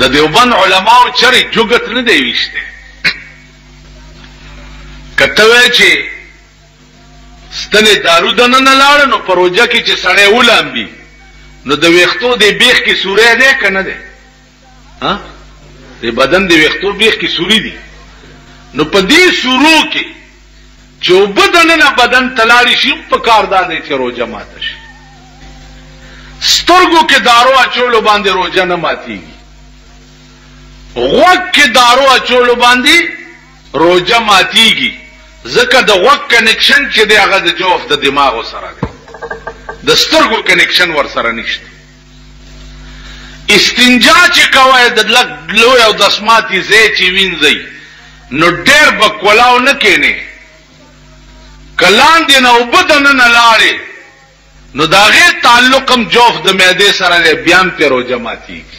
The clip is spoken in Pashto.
د دیوبند علماو چرې جوګت نه دی ویشته که ته وای چې ستنې دارو دنه نه لاړ نو پروژه کې چې سړی ولامبي نو د ویختو د بیخ کې سورې ده کنه ده ها د بدن د ویختو بیخ کې سوري دي نو په دې سورو کې چې اوبه دننه بدن ته لاړې شي هم پکار دا دی چې روژه ماته شي. سترګو کې دارو اچولو باندې روژه نه ماتېږي. غوږ کې دارو اچولو باندې روژه ماتېږي ځکه د غوږ کنکشن چې دی هغه د جوف د دماغو سره دی د سترګو کنکشن ورسره نشته. استنجا چې کوئ د لږ لوی او دسماتي ځای چې وینځئ نو ډېر په کولاو نه کېنئ. که لاندې نه اوبه دننه لاړې نو د هغې تعلق هم جوف د معدې سره دی بیا هم پرې روژه ماتېږي.